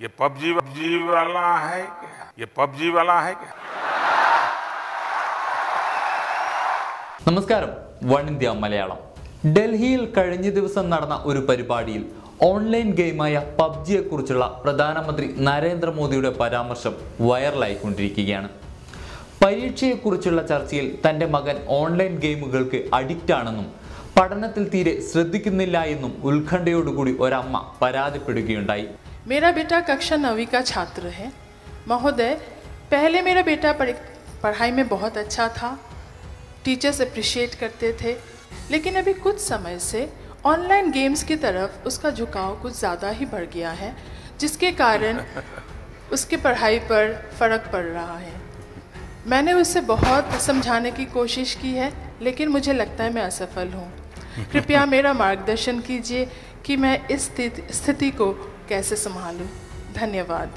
ये PUBG PUBG वाला है क्या ये पबजी वाला है क्या നമസ്കാരം വൺ ഇന്ത്യ മലയാളം ഡൽഹിയിൽ കഴിഞ്ഞ ദിവസം നടന്ന ഒരു പരിപാടിയിൽ ഓൺലൈൻ ഗെയിമായ പബ്ജിയെ കുറിച്ചുള്ള പ്രധാനമന്ത്രി നരേന്ദ്രമോദിയുടെ പരാമർശം വൈറലായിക്കൊണ്ടിരിക്കുകയാണ് പരീക്ഷയെക്കുറിച്ചുള്ള ചർച്ചയിൽ തൻ്റെ മകൻ ഓൺലൈൻ ഗെയിമുകൾക്ക് അഡിക്റ്റ് ആണെന്നും പഠനത്തിൽ തീരെ ശ്രദ്ധിക്കുന്നില്ല എന്നും ഉത്കണ്ഠയോടുകൂടി ഒരമ്മ പരാതിപ്പെടുകയുണ്ടായി मेरा बेटा कक्षा नवी का छात्र है। महोदय पहले मेरा बेटा पढ़ाई में बहुत अच्छा था। टीचर्स अप्रिशिएट करते थे। लेकिन अभी कुछ समय से ऑनलाइन गेम्स की तरफ़ उसका झुकाव कुछ ज़्यादा ही बढ़ गया है जिसके कारण उसके पढ़ाई पर फ़र्क पड़ रहा है। मैंने उसे बहुत समझाने की कोशिश की है लेकिन मुझे लगता है मैं असफल हूँ। कृपया मेरा मार्गदर्शन कीजिए कि मैं इस स्थिति स्थिति को कैसे संभालूं धन्यवाद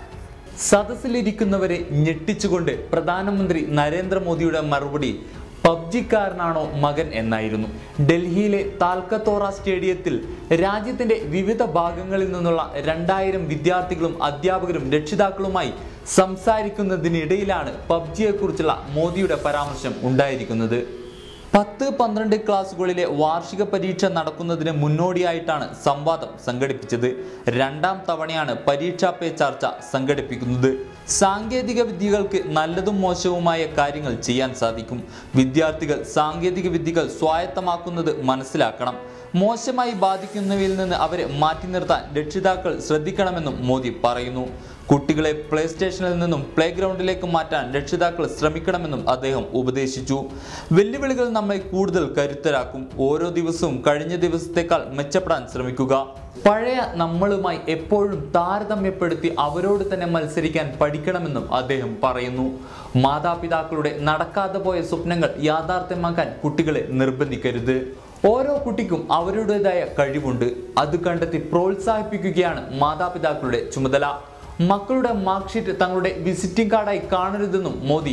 സദസ്സിലിരിക്കുന്നവരെ ഞെട്ടിച്ചുകൊണ്ട് പ്രധാനമന്ത്രി നരേന്ദ്രമോദിയുടെ മറുപടി പബ്ജിക്കാരനാണോ മകൻ എന്നായിരുന്നു ഡൽഹിയിലെ താൽക്കത്തോറ സ്റ്റേഡിയത്തിൽ രാജ്യത്തിന്റെ വിവിധ ഭാഗങ്ങളിൽ നിന്നുള്ള രണ്ടായിരം വിദ്യാർത്ഥികളും അധ്യാപകരും രക്ഷിതാക്കളുമായി സംസാരിക്കുന്നതിനിടയിലാണ് പബ്ജിയെക്കുറിച്ചുള്ള മോദിയുടെ പരാമർശം ഉണ്ടായിരിക്കുന്നത് പത്ത് പന്ത്രണ്ട് ക്ലാസ്സുകളിലെ വാർഷിക പരീക്ഷ നടക്കുന്നതിന് മുന്നോടിയായിട്ടാണ് സംവാദം സംഘടിപ്പിച്ചത്. രണ്ടാം തവണയാണ് പരീക്ഷാ പേ ചർച്ച സംഘടിപ്പിക്കുന്നത്. സാങ്കേതിക വിദ്യകൾക്ക് നല്ലതും മോശവുമായ കാര്യങ്ങൾ ചെയ്യാൻ സാധിക്കും. വിദ്യാർത്ഥികൾ സാങ്കേതിക വിദ്യകൾ സ്വായത്തമാക്കുന്നത് മനസ്സിലാക്കണം. മോശമായി ബാധിക്കുന്നവയിൽ നിന്ന് അവരെ മാറ്റി നിർത്താൻ രക്ഷിതാക്കൾ ശ്രദ്ധിക്കണമെന്നും മോദി പറയുന്നു. കുട്ടികളെ പ്ലേ സ്റ്റേഷനിൽ നിന്നും പ്ലേ ഗ്രൗണ്ടിലേക്ക് മാറ്റാൻ രക്ഷിതാക്കൾ ശ്രമിക്കണമെന്നും അദ്ദേഹം ഉപദേശിച്ചു. വെല്ലുവിളികൾ നമ്മെ കൂടുതൽ കരുത്തരാക്കും. ഓരോ ദിവസവും കഴിഞ്ഞ ദിവസത്തേക്കാൾ മെച്ചപ്പെടാൻ ശ്രമിക്കുക. പഴയ നമ്മളുമായി എപ്പോഴും താരതമ്യപ്പെടുത്തി അവരോട് തന്നെ മത്സരിക്കാൻ പഠിക്കണമെന്നും അദ്ദേഹം പറയുന്നു. മാതാപിതാക്കളുടെ നടക്കാതെ പോയ സ്വപ്നങ്ങൾ യാഥാർത്ഥ്യമാക്കാൻ കുട്ടികളെ നിർബന്ധിക്കരുത്. ഓരോ കുട്ടിക്കും അവരുടേതായ കഴിവുണ്ട്. അത് കണ്ടെത്തി പ്രോത്സാഹിപ്പിക്കുകയാണ് മാതാപിതാക്കളുടെ ചുമതല. മക്കളുടെ മാർക്ക്ഷീറ്റ് തങ്ങളുടെ വിസിറ്റിംഗ് കാർഡായി കാണരുതെന്നും മോദി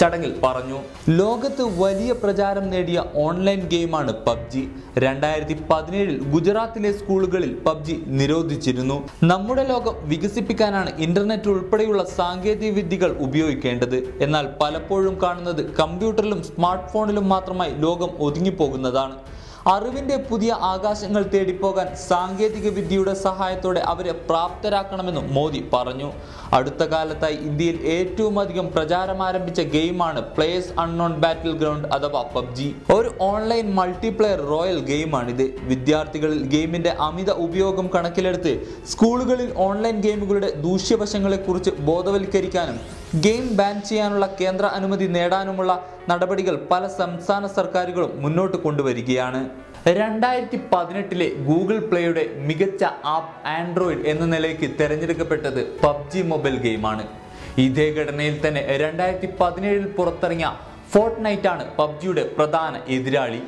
ചടങ്ങിൽ പറഞ്ഞു. ലോകത്ത് വലിയ പ്രചാരം നേടിയ ഓൺലൈൻ ഗെയിമാണ് പബ്ജി. രണ്ടായിരത്തി പതിനേഴിൽ ഗുജറാത്തിലെ സ്കൂളുകളിൽ പബ്ജി നിരോധിച്ചിരുന്നു. നമ്മുടെ ലോകം വികസിപ്പിക്കാനാണ് ഇന്റർനെറ്റ് ഉൾപ്പെടെയുള്ള സാങ്കേതിക വിദ്യകൾ ഉപയോഗിക്കേണ്ടത്. എന്നാൽ പലപ്പോഴും കാണുന്നത് കമ്പ്യൂട്ടറിലും സ്മാർട്ട് ഫോണിലും മാത്രമായി ലോകം ഒതുങ്ങിപ്പോകുന്നതാണ്. അറിവിന്റെ പുതിയ ആകാശങ്ങൾ തേടിപ്പോകാൻ സാങ്കേതിക വിദ്യയുടെ സഹായത്തോടെ അവരെ പ്രാപ്തരാക്കണമെന്നും മോദി പറഞ്ഞു. അടുത്ത കാലത്തായി ഇന്ത്യയിൽ ഏറ്റവും അധികം പ്രചാരം ആരംഭിച്ച ഗെയിമാണ് പ്ലേസ് അൺനോൺ ബാറ്റിൽ ഗ്രൗണ്ട് അഥവാ പബ്ജി. ഒരു ഓൺലൈൻ മൾട്ടിപ്ലെയർ റോയൽ ഗെയിമാണിത്. വിദ്യാർത്ഥികളിൽ ഗെയിമിന്റെ അമിത ഉപയോഗം കണക്കിലെടുത്ത് സ്കൂളുകളിൽ ഓൺലൈൻ ഗെയിമുകളുടെ ദൂഷ്യവശങ്ങളെക്കുറിച്ച് ബോധവൽക്കരിക്കാനും ഗെയിം ബാൻ ചെയ്യാനുള്ള കേന്ദ്ര അനുമതി നേടാനുമുള്ള നടപടികൾ പല സംസ്ഥാന സർക്കാരുകളും മുന്നോട്ട് കൊണ്ടുവരികയാണ്. രണ്ടായിരത്തി പതിനെട്ടിലെ ഗൂഗിൾ പ്ലേയുടെ മികച്ച ആപ്പ് ആൻഡ്രോയിഡ് എന്ന നിലയ്ക്ക് തിരഞ്ഞെടുക്കപ്പെട്ടത് പബ്ജി മൊബൈൽ ഗെയിമാണ്. ഇതേ ഘടനയിൽ തന്നെ രണ്ടായിരത്തി പതിനേഴിൽ പുറത്തിറങ്ങിയ ഫോർട്ട് നൈറ്റാണ് പബ്ജിയുടെ പ്രധാന എതിരാളി.